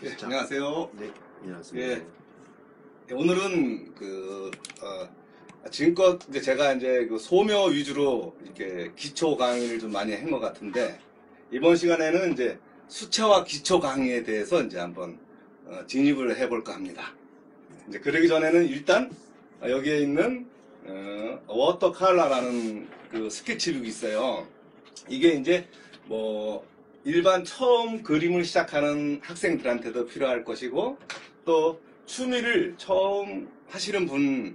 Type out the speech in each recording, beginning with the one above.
네, 자, 안녕하세요. 네, 안녕하세요. 예. 예, 오늘은 그 어, 지금껏 이제 제가 이제 그 소묘 위주로 이렇게 기초 강의를 좀 많이 한 것 같은데 이번 시간에는 이제 수채화 기초 강의에 대해서 이제 한번 어, 진입을 해볼까 합니다. 이제 그러기 전에는 일단 여기에 있는 어, 워터 칼라라는 그 스케치북이 있어요. 이게 이제 뭐 일반 처음 그림을 시작하는 학생들한테도 필요할 것이고 또 취미를 처음 하시는 분이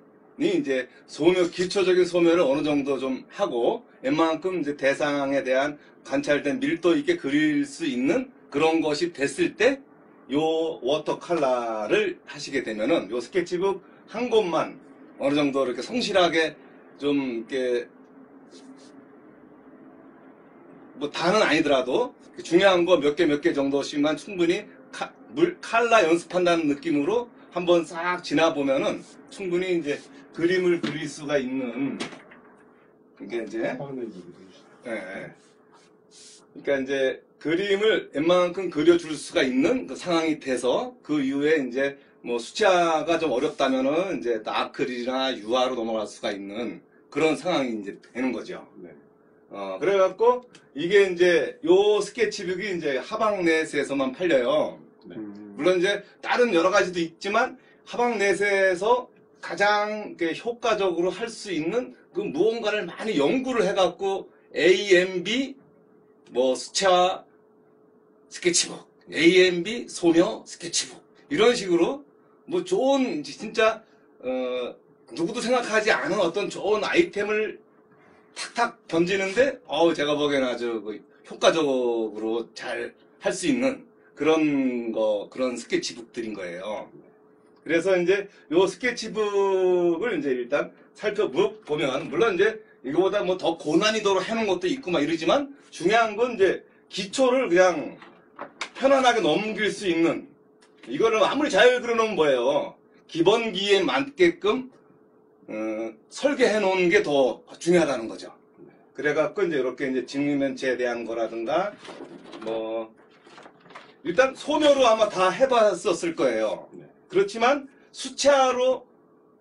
이제 소묘 기초적인 소묘를 어느 정도 좀 하고 웬만큼 이제 대상에 대한 관찰된 밀도 있게 그릴 수 있는 그런 것이 됐을 때 요 water color를 하시게 되면은 요 스케치북 한 곳만 어느 정도 이렇게 성실하게 좀 이렇게 뭐 다는 아니더라도 중요한 거 몇 개 몇 개 정도씩만 충분히 카, 물 칼라 연습한다는 느낌으로 한번 싹 지나 보면은 충분히 이제 그림을 그릴 수가 있는 그게 이제 예, 예. 그러니까 이제 그림을 웬만큼 그려줄 수가 있는 그 상황이 돼서 그 이후에 이제 뭐 수치화가 좀 어렵다면은 이제 아크릴이나 유화로 넘어갈 수가 있는 그런 상황이 이제 되는 거죠. 네. 어, 그래갖고 이게 이제 요 스케치북이 이제 하방넷에서만 팔려요. 네. 물론 이제 다른 여러 가지도 있지만 하방넷에서 가장 효과적으로 할 수 있는 그 무언가를 많이 연구를 해갖고 AMB 뭐 수채화 스케치북, AMB 소녀 스케치북 이런 식으로 뭐 좋은 진짜 어, 누구도 생각하지 않은 어떤 좋은 아이템을 탁탁 던지는데 어우 제가 보기에는 아주 그 효과적으로 잘 할 수 있는 그런 거 그런 스케치북들인 거예요. 그래서 이제 요 스케치북을 이제 일단 살펴보면 물론 이제 이거보다 뭐 더 고난이도로 해놓은 것도 있고 막 이러지만 중요한 건 이제 기초를 그냥 편안하게 넘길 수 있는 이거를 아무리 잘 그려놓으면 뭐예요 기본기에 맞게끔 어, 설계해 놓은 게 더 중요하다는 거죠. 그래갖고 이제 이렇게 이제 직립면체에 대한 거라든가 뭐 일단 소묘로 아마 다 해봤었을 거예요. 네. 그렇지만 수채화로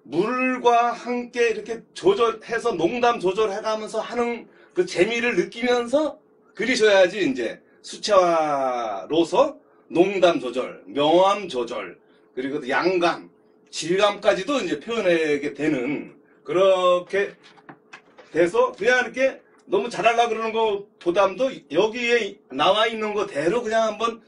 물과 함께 이렇게 조절해서 농담 조절해가면서 하는 그 재미를 느끼면서 그리셔야지 이제 수채화로서 농담 조절, 명암 조절, 그리고 또 양감, 질감까지도 이제 표현하게 되는 그렇게 돼서 그냥 이렇게 너무 잘하려고 그러는 것보담도 여기에 나와 있는 거대로 그냥 한번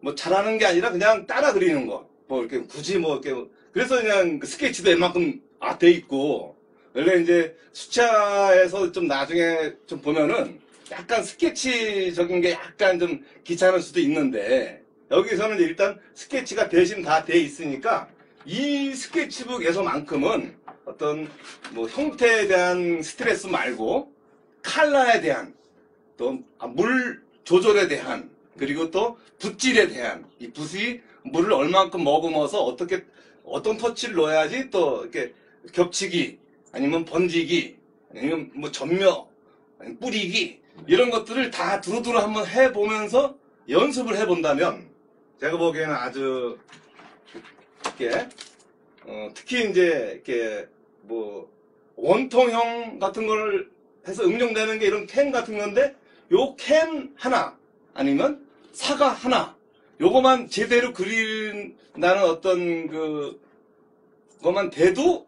뭐 잘하는 게 아니라 그냥 따라 그리는 거. 뭐 이렇게 굳이 뭐 이렇게 그래서 그냥 그 스케치도 웬만큼 아 돼 있고 원래 이제 수차에서 좀 나중에 좀 보면은 약간 스케치적인 게 약간 좀 귀찮을 수도 있는데 여기서는 일단 스케치가 대신 다 돼 있으니까 이 스케치북에서만큼은 어떤 뭐 형태에 대한 스트레스 말고 칼라에 대한 또 물 조절에 대한 그리고 또 붓질에 대한 이 붓이 물을 얼만큼 머금어서 어떻게 어떤 터치를 넣어야지 또 이렇게 겹치기 아니면 번지기 아니면 뭐 전며 아니면 뿌리기 이런 것들을 다 두루두루 한번 해보면서 연습을 해본다면 제가 보기에는 아주 이렇게 어, 특히 이제 이렇게 뭐 원통형 같은 걸 해서 응용되는 게 이런 캔 같은 건데 요 캔 하나 아니면 사과 하나 요거만 제대로 그린다는 어떤 그 것만 돼도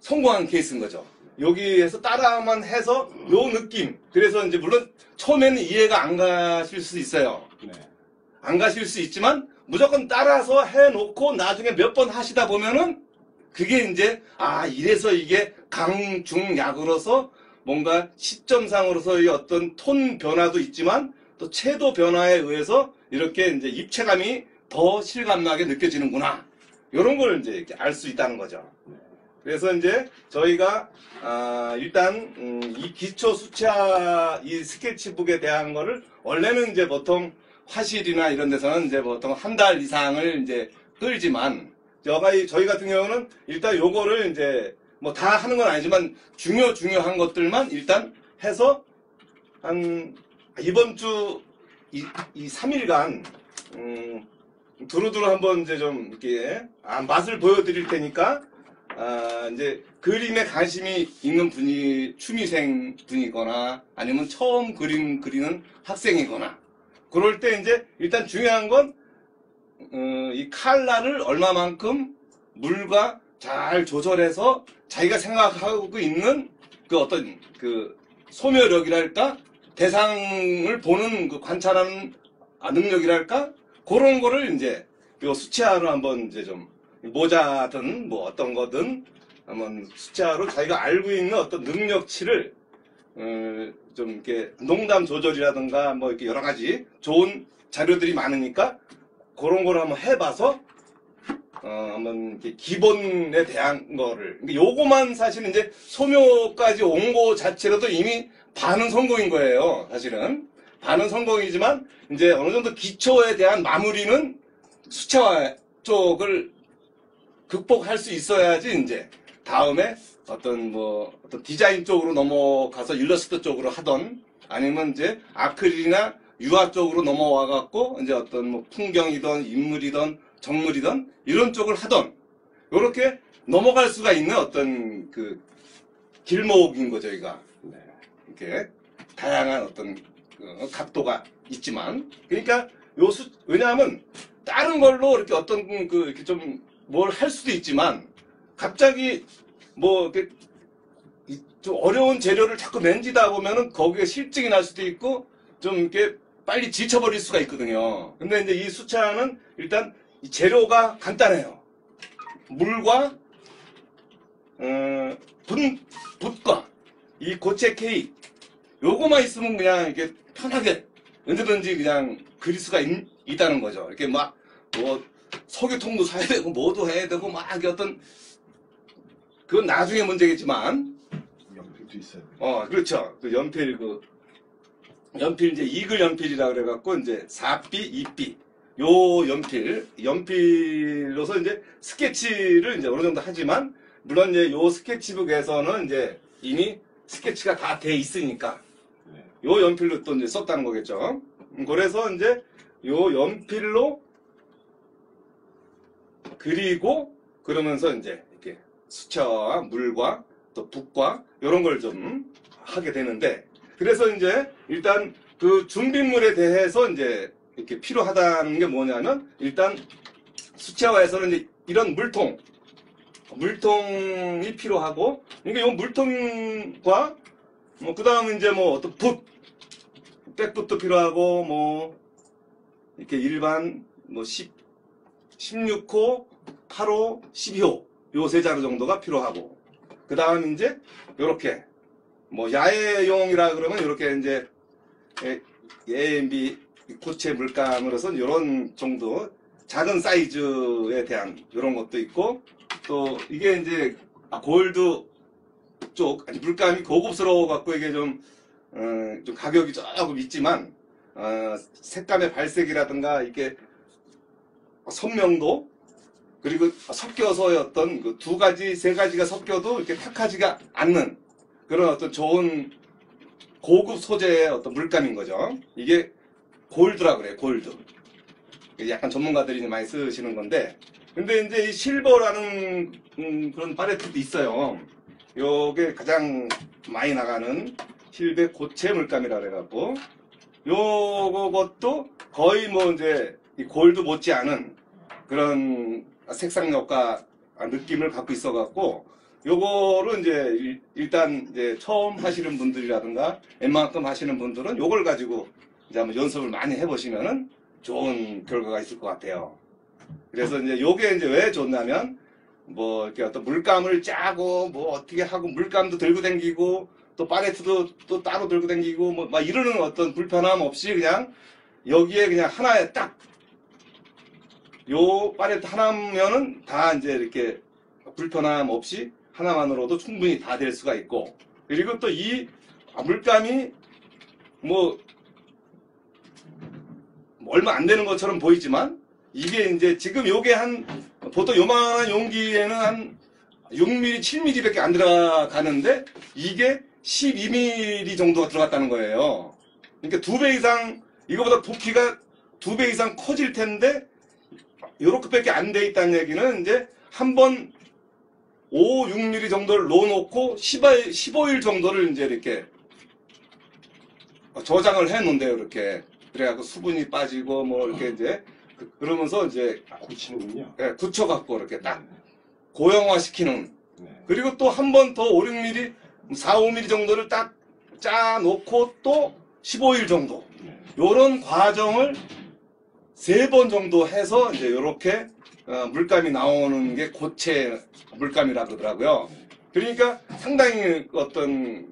성공한 케이스인 거죠. 여기에서 따라만 해서 요 느낌. 그래서 이제 물론 처음에는 이해가 안 가실 수 있어요. 네. 안 가실 수 있지만 무조건 따라서 해놓고 나중에 몇 번 하시다 보면은 그게 이제 아 이래서 이게 강중약으로서 뭔가 시점상으로서의 어떤 톤 변화도 있지만 또 채도 변화에 의해서 이렇게 이제 입체감이 더 실감나게 느껴지는구나. 이런 걸 이제 이렇게 알 수 있다는 거죠. 그래서 이제 저희가 아, 일단 음, 이 기초 수채화 이 스케치북에 대한 거를 원래는 이제 보통 화실이나 이런 데서는 이제 보통 한 달 이상을 이제 끌지만 저희 저희 같은 경우는 일단 요거를 이제 뭐 다 하는 건 아니지만 중요 중요한 것들만 일단 해서 한 이번 주 이, 이 3일간 음, 두루두루 한번 이제 좀 이렇게 아, 맛을 보여드릴 테니까 아, 이제 그림에 관심이 있는 분이 취미생 분이거나 아니면 처음 그림 그리는 학생이거나 그럴 때 이제 일단 중요한 건 어, 이 칼라를 얼마만큼 물과 잘 조절해서 자기가 생각하고 있는 그 어떤 그 소묘력이랄까? 대상을 보는 그 관찰하는 아, 능력이랄까? 그런 거를 이제 요 수치화로 한번 이제 좀 모자든 뭐 어떤 거든 한번 수치화로 자기가 알고 있는 어떤 능력치를 어, 좀 이렇게 농담 조절이라든가 뭐 이렇게 여러 가지 좋은 자료들이 많으니까 그런 걸 한번 해봐서 어, 한번 이렇게 기본에 대한 거를 그러니까 요거만 사실은 이제 소묘까지 온 거 자체로도 이미 반은 성공인 거예요. 사실은 반은 성공이지만 이제 어느 정도 기초에 대한 마무리는 수채화 쪽을 극복할 수 있어야지 이제 다음에 어떤 뭐 어떤 디자인 쪽으로 넘어가서 일러스트 쪽으로 하던 아니면 이제 아크릴이나 유화 쪽으로 넘어와 갖고 이제 어떤 뭐 풍경이든 인물이든 정물이든 이런 쪽을 하던 이렇게 넘어갈 수가 있는 어떤 그 길목인 거죠, 저희가 네. 이렇게 다양한 어떤 그 각도가 있지만 그러니까 요 수, 왜냐하면 다른 걸로 이렇게 어떤 그 이렇게 좀 뭘 할 수도 있지만 갑자기 뭐 좀 어려운 재료를 자꾸 만지다 보면은 거기에 실증이 날 수도 있고 좀 이렇게 빨리 지쳐버릴 수가 있거든요. 근데 이제 이 수차는 일단 이 재료가 간단해요. 물과 어, 분, 붓과 이 고체 케이크 요거만 있으면 그냥 이렇게 편하게 언제든지 그냥 그릴 수가 있, 있다는 거죠. 이렇게 막 뭐 석유통도 사야 되고 뭐도 해야 되고 막 어떤 그건 나중에 문제겠지만 연필도 있어야 돼. 어 그렇죠. 그 연필 그 연필 이제 이글 연필이라 그래갖고 이제 4B, 2B 요 연필 연필로서 이제 스케치를 이제 어느 정도 하지만 물론 이제 요 스케치북에서는 이제 이미 스케치가 다 돼 있으니까 네. 요 연필로 또 이제 썼다는 거겠죠. 음, 그래서 이제 요 연필로 그리고 그러면서 이제 수채화와 물과 또 붓과 이런 걸 좀 하게 되는데 그래서 이제 일단 그 준비물에 대해서 이제 이렇게 필요하다는 게 뭐냐면 일단 수채화에서는 이제 이런 물통 물통이 필요하고 그러니까 이 물통과 뭐 그다음 이제 뭐 어떤 붓 백붓도 필요하고 뭐 이렇게 일반 뭐 10, 16호, 8호, 12호 요 세 자루 정도가 필요하고 그 다음 이제 요렇게 뭐 야외용이라 그러면 요렇게 이제 예, AMB 고체 물감으로서 요런 정도 작은 사이즈에 대한 요런 것도 있고 또 이게 이제 아, 골드 쪽 물감이 고급스러워 갖고 이게 좀, 어, 좀 가격이 조금 있지만 어, 색감의 발색이라든가 이게 선명도 그리고 섞여서의 어떤 그 두 가지 세 가지가 섞여도 이렇게 탁하지가 않는 그런 어떤 좋은 고급 소재의 어떤 물감인 거죠. 이게 골드라 그래요. 골드. 약간 전문가들이 많이 쓰시는 건데 근데 이제 이 실버라는 음, 그런 팔레트도 있어요. 요게 가장 많이 나가는 힐백 고체 물감이라 그래갖고 요것도 거의 뭐 이제 이 골드 못지 않은 그런 색상력과 느낌을 갖고 있어갖고 요거를 이제 일- 일단 이제 처음 하시는 분들이라든가 웬만큼 하시는 분들은 요걸 가지고 이제 한번 연습을 많이 해보시면은 좋은 결과가 있을 것 같아요. 그래서 이제 요게 이제 왜 좋냐면 뭐 이렇게 어떤 물감을 짜고 뭐 어떻게 하고 물감도 들고 다니고 또 팔레트도 또 따로 들고 다니고 뭐 막 이러는 어떤 불편함 없이 그냥 여기에 그냥 하나에 딱 요 팔레트 하나면은 다 이제 이렇게 불편함 없이 하나만으로도 충분히 다 될 수가 있고 그리고 또 이 물감이 뭐 얼마 안 되는 것처럼 보이지만 이게 이제 지금 요게 한 보통 요만한 용기에는 한 6mm, 7mm밖에 안 들어가는데 이게 12mm 정도가 들어갔다는 거예요. 그러니까 두 배 이상 이거보다 부피가 두 배 이상 커질 텐데 요렇게밖에 안 돼 있다는 얘기는 이제 한 번 5, 6mm 정도를 놓아놓고 15일, 15일 정도를 이제 이렇게 저장을 해 놓는데요, 이렇게. 그래갖고 수분이 빠지고 뭐 이렇게 이제 그- 그러면서 이제 굳히는군요. 예, 굳혀갖고 이렇게 딱 고형화 시키는 네. 그리고 또 한 번 더 5, 6mm, 4, 5mm 정도를 딱 짜 놓고 또 15일 정도. 네. 요런 과정을 세 번 정도 해서 이제 요렇게 어, 물감이 나오는 게 고체 물감이라 그러더라고요. 그러니까 상당히 어떤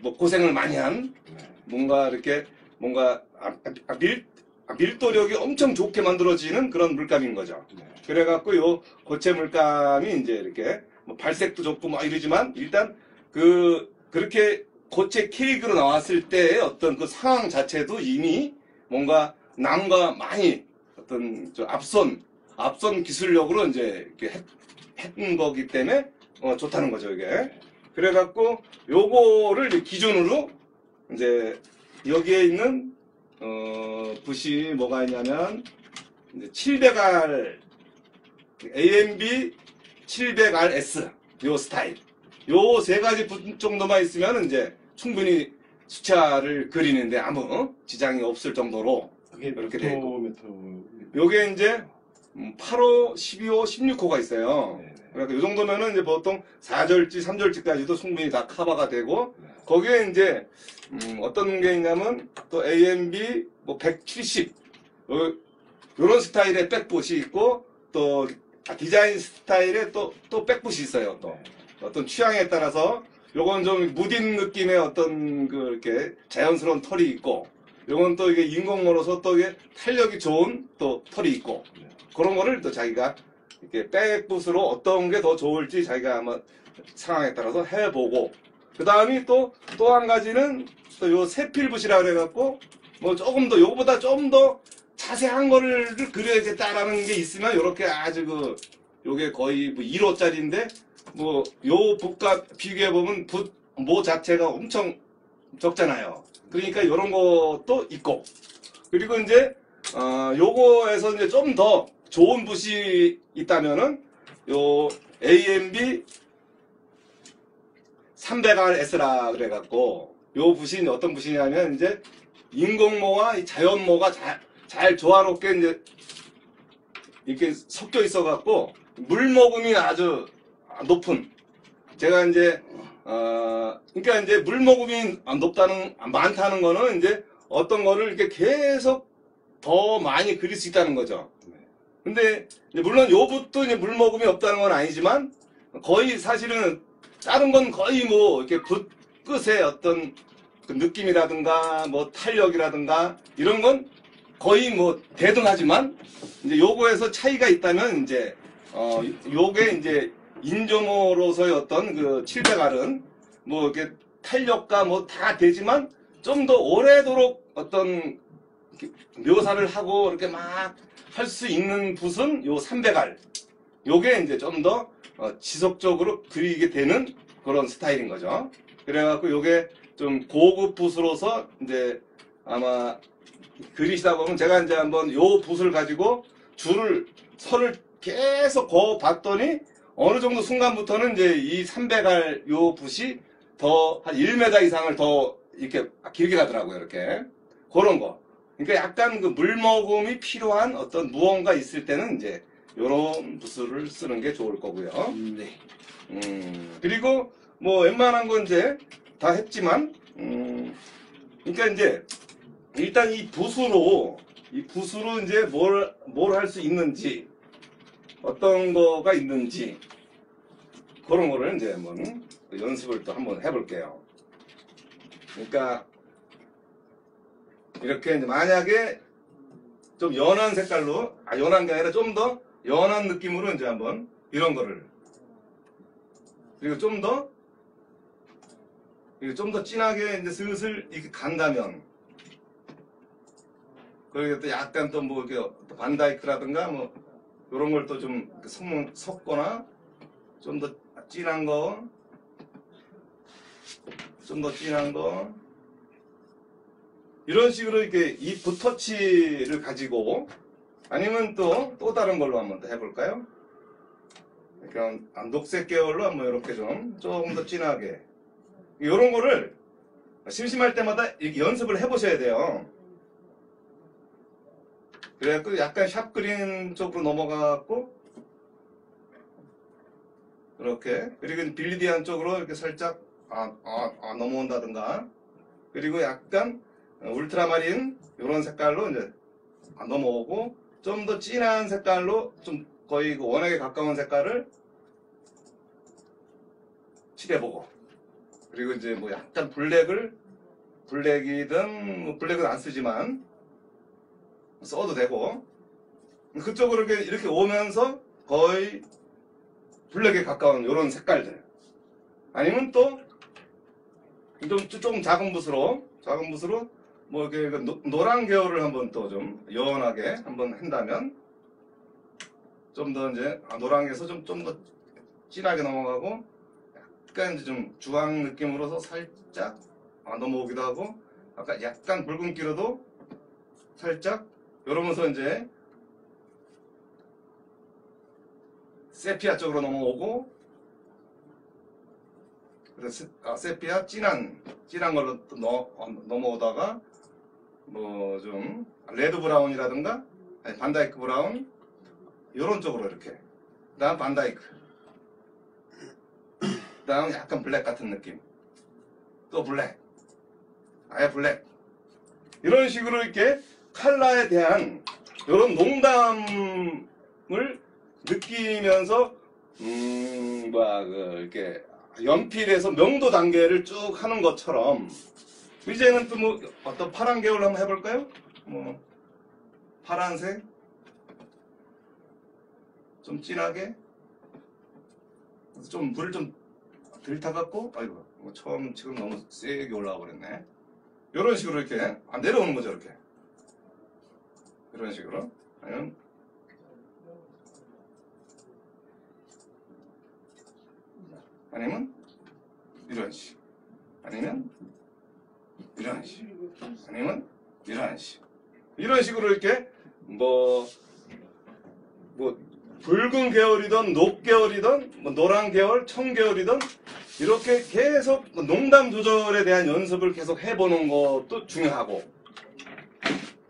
뭐 고생을 많이 한 네. 뭔가 이렇게 뭔가 아, 아, 밀, 아, 밀도력이 엄청 좋게 만들어지는 그런 물감인 거죠. 네. 그래갖고 요 고체 물감이 이제 이렇게 뭐 발색도 좋고 막 이러지만 일단 그 그렇게 고체 케이크로 나왔을 때의 어떤 그 상황 자체도 이미 뭔가 남과 많이 어떤 저 앞선 앞선 기술력으로 이제 이렇게 했, 했던 거기 때문에 어, 좋다는 거죠 이게. 그래갖고 요거를 기준으로 이제 여기에 있는 어 붓이 뭐가 있냐면 이제 700R AMB 700RS 요 스타일 요 세 가지 붓 정도만 있으면 이제 충분히 수차를 그리는데 아무 지장이 없을 정도로 그게 이렇게 돼 있고. 요게 이제 음, 8호, 12호, 16호가 있어요. 네, 네. 그러니까 요 정도면은 이제 보통 4절지, 3절지까지도 충분히 다 커버가 되고 네. 거기에 이제 음, 어떤 게 있냐면 또 AMB 뭐 170 요, 요런 스타일의 백붓이 있고 또 디자인 스타일의 또 또 백붓이 있어요. 또 네. 어떤 취향에 따라서 요건 좀 무딘 느낌의 어떤 그 이렇게 자연스러운 털이 있고 요건 또 이게 인공모로서 또 이게 탄력이 좋은 또 털이 있고 네. 그런 거를 또 자기가 이렇게 백붓으로 어떤 게 더 좋을지 자기가 한번 상황에 따라서 해보고 그 다음이 또 또 한 가지는 또 요 세필붓이라 그래갖고 뭐 조금 더 요거보다 좀 더 자세한 거를 그려야겠다라는 게 있으면 요렇게 아주 그 요게 거의 뭐 1호짜리인데 뭐 요 붓과 비교해 보면 붓 모 자체가 엄청 적잖아요. 그러니까 요런 것도 있고 그리고 이제 어 요거에서 이제 좀 더 좋은 붓이 있다면은 요 AMB 300RS라 그래갖고 요 붓이 어떤 붓이냐면 이제 인공모와 이 자연모가 잘, 잘 조화롭게 이제 이렇게 섞여 있어갖고 물모금이 아주 높은 제가 이제 어 그러니까 이제 물 모금이 높다는 많다는 거는 이제 어떤 거를 이렇게 계속 더 많이 그릴 수 있다는 거죠. 네. 근데 물론 요 붓도 이제 물 모금이 없다는 건 아니지만 거의 사실은 다른 건 거의 뭐 이렇게 붓 끝에 어떤 그 느낌이라든가 뭐 탄력이라든가 이런 건 거의 뭐 대등하지만 이제 요거에서 차이가 있다면 이제 어 요게 이제 인조모로서의 어떤 그 700R은 뭐 이렇게 탄력과 뭐 다 되지만 좀 더 오래도록 어떤 묘사를 하고 이렇게 막 할 수 있는 붓은 요 300R. 요게 이제 좀더 어, 지속적으로 그리게 되는 그런 스타일인 거죠. 그래갖고 요게 좀 고급 붓으로서 이제 아마 그리시다 보면 제가 이제 한번 요 붓을 가지고 줄을 선을 계속 그어 봤더니 어느 정도 순간부터는 이제 이 300알 요 붓이 더 한 1m 이상을 더 이렇게 길게 가더라고요. 이렇게 그런 거. 그러니까 약간 그 물먹음이 필요한 어떤 무언가 있을 때는 이제 요런 붓을 쓰는 게 좋을 거고요. 네. 음, 그리고 뭐 웬만한 건 이제 다 했지만, 음, 그러니까 이제 일단 이 붓으로 이 붓으로 이제 뭘 뭘 할 수 있는지 어떤 거가 있는지 그런 거를 이제 한번 연습을 또 한번 해볼게요. 그러니까 이렇게 이제 만약에 좀 연한 색깔로 아 연한 게 아니라 좀 더 연한 느낌으로 이제 한번 이런 거를 그리고 좀 더, 좀더 진하게 이제 슬슬 이렇게 간다면, 그리고 또 약간 또 뭐, 이렇게 또 반다이크라든가 뭐, 요런 걸 또 좀 섞거나, 좀 더 진한 거, 좀 더 진한 거, 이런 식으로 이렇게 이 붓터치를 가지고 아니면 또, 또 다른 걸로 한번 더 해볼까요? 한 녹색 계열로 한번 이렇게 좀, 조금 더 진하게. 이런 거를 심심할 때마다 이렇게 연습을 해보셔야 돼요. 그래갖고 약간 샵 그린 쪽으로 넘어가갖고, 이렇게. 그리고 빌리디안 쪽으로 이렇게 살짝, 아, 아, 아, 넘어온다든가. 그리고 약간 울트라마린, 이런 색깔로 이제 안 넘어오고, 좀 더 진한 색깔로 좀 거의 그 원액에 가까운 색깔을 칠해보고 그리고 이제 뭐 약간 블랙을 블랙이든 뭐 블랙은 안 쓰지만 써도 되고 그쪽으로 이렇게, 이렇게 오면서 거의 블랙에 가까운 이런 색깔들. 아니면 또 좀 조금 작은 붓으로 작은 붓으로 뭐 이렇게 그 노, 노란 계열을 한번 또 좀 연하게 한번 한다면 좀 더 이제 아, 노란에서 좀 좀 더 진하게 넘어가고 약간 이제 좀 주황 느낌으로서 살짝 아, 넘어오기도 하고 아까 약간 붉은기로도 살짝 이러면서 이제 세피아 쪽으로 넘어오고 그래서 세- 아, 세피아 진한 진한 걸로 또 넣- 어, 넘어오다가 뭐 좀 red brown이라든가 Van Dyke brown 이런 쪽으로 이렇게. 그다음 Van Dyke. 그다음 약간 black 같은 느낌. 또 블랙. 아예 블랙. 이런 식으로 이렇게 칼라에 대한 이런 농담을 느끼면서 음 뭐야 그 이렇게 연필에서 명도 단계를 쭉 하는 것처럼 이제는 또 뭐 어떤 파란 계열로 한번 해볼까요? 뭐 파란색? 좀 진하게? 좀 물을 좀덜 타갖고 아이고 뭐 처음 지금 너무 세게 올라와 버렸네. 이런 식으로 이렇게 아, 내려오는 거죠 이렇게 이런 식으로. 아니면 아니면 이런 식. 아니면 이런 식. 아니면 이런 식. 이런 식으로 이렇게 뭐뭐 붉은 계열이든 녹 계열이든 뭐 노란 계열, 청 계열이든 이렇게 계속 농담 조절에 대한 연습을 계속 해보는 것도 중요하고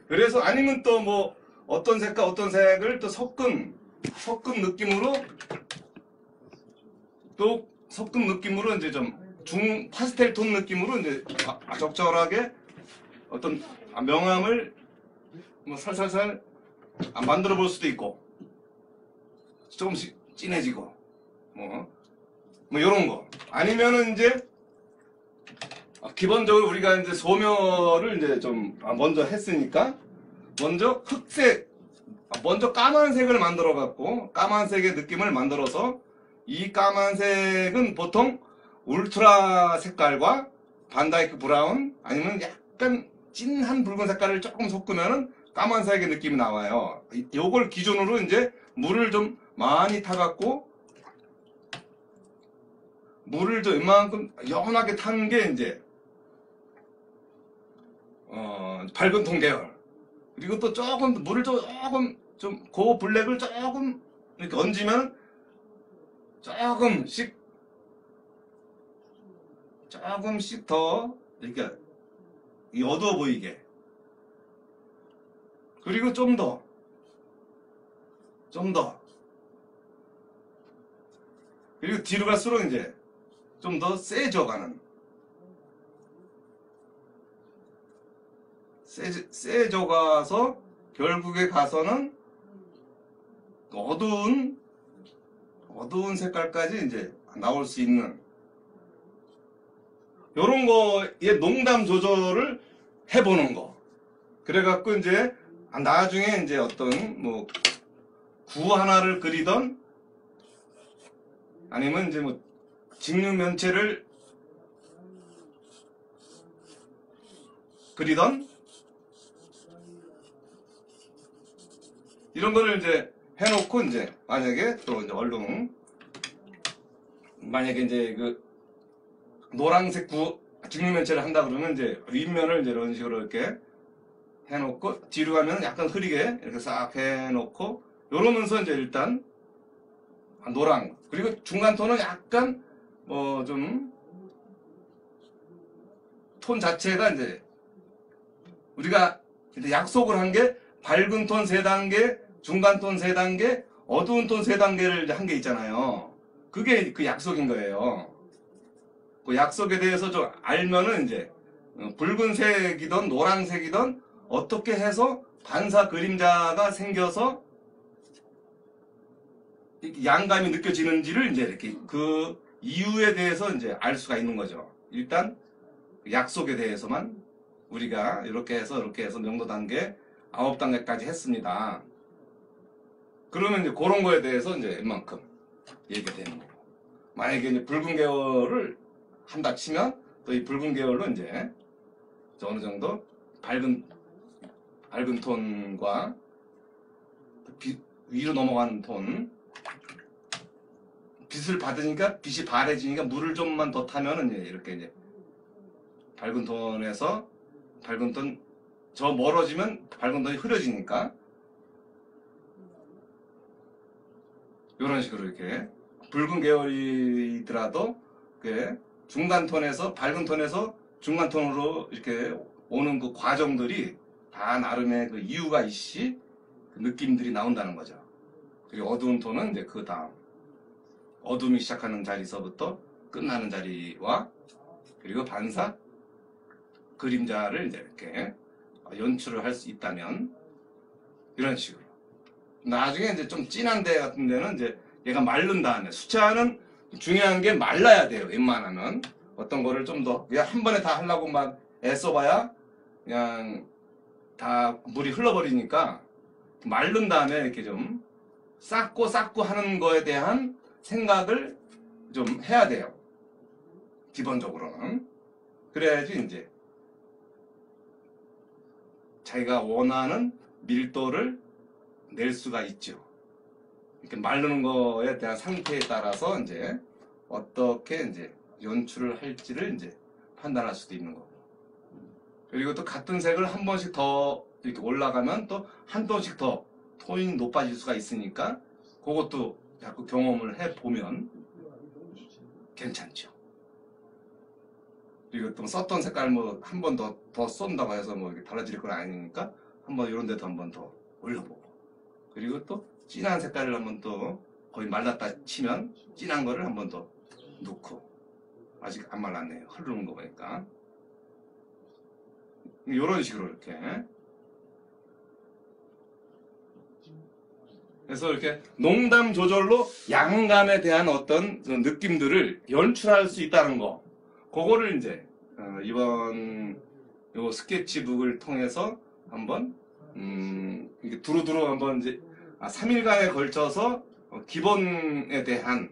그래서 아니면 또 뭐 어떤 색과 어떤 색을 또 섞은 섞은 느낌으로 또 섞은 느낌으로 이제 좀 중 파스텔 톤 느낌으로 이제 아- 아, 적절하게 어떤 아, 명암을 뭐 살살살 아, 만들어 볼 수도 있고 조금씩 진해지고 뭐, 뭐 이런 거. 아니면은 이제 아, 기본적으로 우리가 이제 소멸을 이제 좀 아, 먼저 했으니까 먼저 흑색 아, 먼저 까만색을 만들어 갖고 까만색의 느낌을 만들어서 이 까만색은 보통 울트라 색깔과 반다이크 브라운 아니면 약간 진한 붉은 색깔을 조금 섞으면은 까만색의 느낌이 나와요. 이- 요걸 기준으로 이제 물을 좀 많이 타갖고 물을 좀 웬만큼 연하게 탄 게 이제 어, 밝은 톤 계열. 그리고 또 조금 물을 조금 좀 고 블랙을 조금 이렇게 얹으면 조금씩 조금씩 더 이렇게 이 어두워 보이게. 그리고 좀 더. 좀 더. 그리고 뒤로 갈수록 이제 좀 더 세져가는 세져, 세져가서 결국에 가서는 어두운 어두운 색깔까지 이제 나올 수 있는 요런 거에 농담 조절을 해보는 거. 그래갖고 이제 나중에 이제 어떤 뭐 구 하나를 그리던 아니면 이제 뭐 직류 면체를 그리던 이런 거를 이제 해놓고 이제 만약에 또 이제 얼룩 만약에 이제 그 노란색 구 직류 면체를 한다 그러면 이제 윗면을 이제 이런 식으로 이렇게 해놓고 뒤로 가면 약간 흐리게 이렇게 싹 해놓고 요러면서 이제 일단 노랑 그리고 중간 톤은 약간 뭐 좀 톤 자체가 이제 우리가 이제 약속을 한 게 밝은 톤세 단계, 중간 톤 세 단계, 어두운 톤 세 단계를 한 게 있잖아요. 그게 그 약속인 거예요. 그 약속에 대해서 좀 알면은 이제 어, 붉은색이든 노란색이든 어떻게 해서 반사 그림자가 생겨서 양감이 느껴지는지를 이제 이렇게 그 이유에 대해서 이제 알 수가 있는 거죠. 일단 약속에 대해서만 우리가 이렇게 해서 이렇게 해서 명도 단계 아홉 단계까지 했습니다. 그러면 이제 그런 거에 대해서 이제 웬만큼 얘기가 되는 거고. 만약에 이제 붉은 계열을 한다 치면 또 이 붉은 계열로 이제 어느 정도 밝은 밝은 톤과 빛- 위로 넘어가는 톤 빛을 받으니까 빛이 바래지니까 물을 좀만 더 타면은 이제 이렇게 이제 밝은 톤에서 밝은 톤 저 멀어지면 밝은 톤이 흐려지니까 이런 식으로 이렇게 붉은 계열이더라도 그 중간 톤에서 밝은 톤에서 중간 톤으로 이렇게 오는 그 과정들이 다 나름의 그 이유가 있이 그 느낌들이 나온다는 거죠. 그리고 어두운 톤은 이제 그 다음 어둠이 시작하는 자리서부터 끝나는 자리와 그리고 반사 그림자를 이제 이렇게 연출을 할 수 있다면 이런 식으로 나중에 이제 좀 진한 데 같은 데는 이제 얘가 마른 다음에 수채화는 중요한 게 말라야 돼요. 웬만하면. 어떤 거를 좀 더 그냥 한 번에 다 하려고 막 애써봐야 그냥 다 물이 흘러버리니까 마른 다음에 이렇게 좀 쌓고 쌓고 하는 거에 대한 생각을 좀 해야 돼요. 기본적으로는. 그래야지 이제 자기가 원하는 밀도를 낼 수가 있죠. 이렇게 마르는 거에 대한 상태에 따라서 이제 어떻게 이제 연출을 할지를 이제 판단할 수도 있는 거고. 그리고 또 같은 색을 한 번씩 더 이렇게 올라가면 또한 톤씩 더 톤이 높아질 수가 있으니까 그것도 자꾸 경험을 해 보면 괜찮죠. 그리고 또 썼던 색깔 뭐 한 번 더더 쏜다고 해서 뭐 이렇게 달라질 건 아니니까 한번 이런 데도 한번 더 올려보고 그리고 또 진한 색깔을 한번 또 거의 말랐다 치면 진한 거를 한번 더 넣고. 아직 안 말랐네요. 흐르는 거 보니까. 이런 식으로 이렇게. 그래서 이렇게 농담 조절로 양감에 대한 어떤 느낌들을 연출할 수 있다는 거. 그거를 이제 어, 이번 요 스케치북을 통해서 한번 음, 이게 두루두루 한번 이제 아, 3일간에 걸쳐서 어, 기본에 대한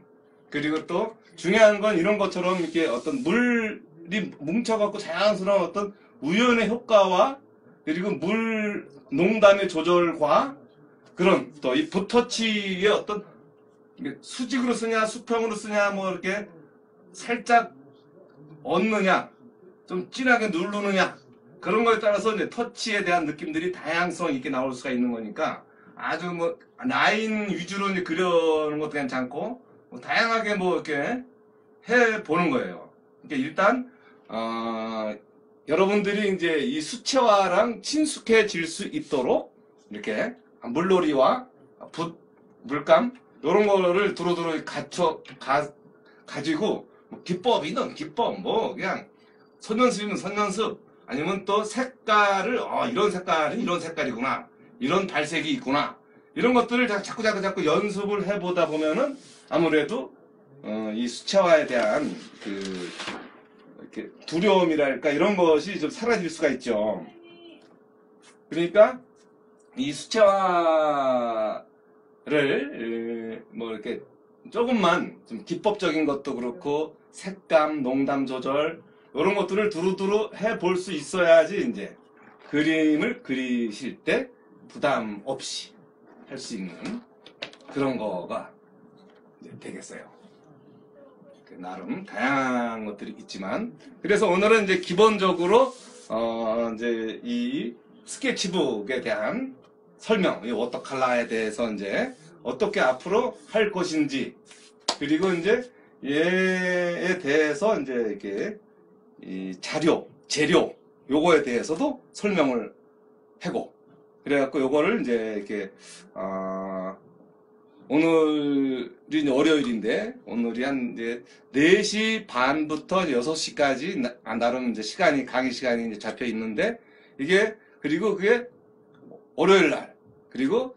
그리고 또 중요한 건 이런 것처럼 이렇게 어떤 물이 뭉쳐갖고 자연스러운 어떤 우연의 효과와 그리고 물 농담의 조절과 그런 또 이 붓터치의 어떤 수직으로 쓰냐 수평으로 쓰냐 뭐 이렇게 살짝 얻느냐 좀 진하게 누르느냐 그런 거에 따라서 이제 터치에 대한 느낌들이 다양성 있게 나올 수가 있는 거니까 아주 뭐 라인 위주로 그려는 것도 괜찮고 뭐 다양하게 뭐 이렇게 해 보는 거예요. 그러니까 일단 어, 여러분들이 이제 이 수채화랑 친숙해질 수 있도록 이렇게 물놀이와 붓, 물감 이런 거를 두루두루 갖춰 가, 가지고 뭐 기법이든 기법 뭐 그냥 선연습이면 선연습 아니면 또 색깔을 어 이런 색깔이 이런 색깔이구나 이런 발색이 있구나 이런 것들을 자- 자꾸 자꾸 자꾸 연습을 해보다 보면은 아무래도 어, 이 수채화에 대한 그 이렇게 두려움이랄까 이런 것이 좀 사라질 수가 있죠. 그러니까 이 수채화를 에, 뭐 이렇게 조금만 좀 기법적인 것도 그렇고 색감, 농담 조절 이런 것들을 두루두루 해볼 수 있어야지 이제 그림을 그리실 때 부담 없이 할 수 있는 그런 거가 되겠어요. 그 나름 다양한 것들이 있지만 그래서 오늘은 이제 기본적으로 어 이제 이 스케치북에 대한 설명, 이 워터칼라에 대해서 이제 어떻게 앞으로 할 것인지, 그리고 이제 얘에 대해서 이제 이렇게 이 자료, 재료, 요거에 대해서도 설명을 하고, 그래갖고 요거를 이제 이렇게, 아, 오늘이 이제 월요일인데, 오늘이 한 이제 4시 반부터 6시까지 나, 아, 나름 이제 시간이, 강의 시간이 이제 잡혀 있는데, 이게, 그리고 그게 월요일 날, 그리고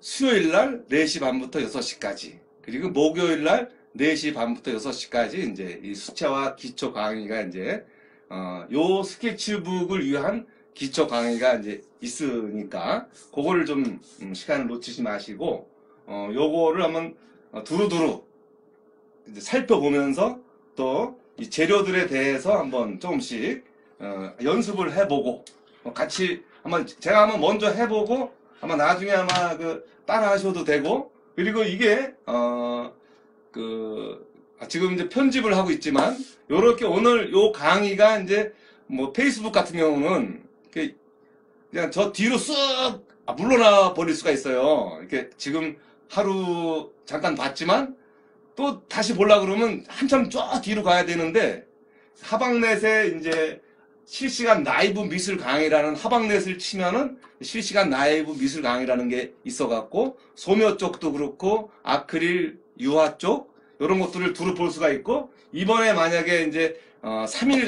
수요일 날 4시 반부터 6시까지, 그리고 목요일 날 4시 반부터 6시까지 이제 이 수채화 기초 강의가 이제, 어, 요 스케치북을 위한 기초 강의가 이제 있으니까, 그거를 좀 음, 시간을 놓치지 마시고, 어, 요거를 한번 어, 두루두루 살펴보면서 또 이 재료들에 대해서 한번 조금씩 어, 연습을 해보고 어, 같이 한번 제가 한번 먼저 해보고 아마 나중에 아마 그 따라 하셔도 되고 그리고 이게 어 그 지금 이제 편집을 하고 있지만 요렇게 오늘 요 강의가 이제 뭐 페이스북 같은 경우는 그냥 저 뒤로 쓱 아, 물러나 버릴 수가 있어요. 이렇게 지금 하루 잠깐 봤지만 또 다시 보려 그러면 한참 쫙 뒤로 가야 되는데 하방넷에 이제 실시간 라이브 미술 강의라는 하방넷을 치면은 실시간 라이브 미술 강의라는 게 있어갖고 소묘 쪽도 그렇고 아크릴 유화 쪽 이런 것들을 두루 볼 수가 있고 이번에 만약에 이제 어 3일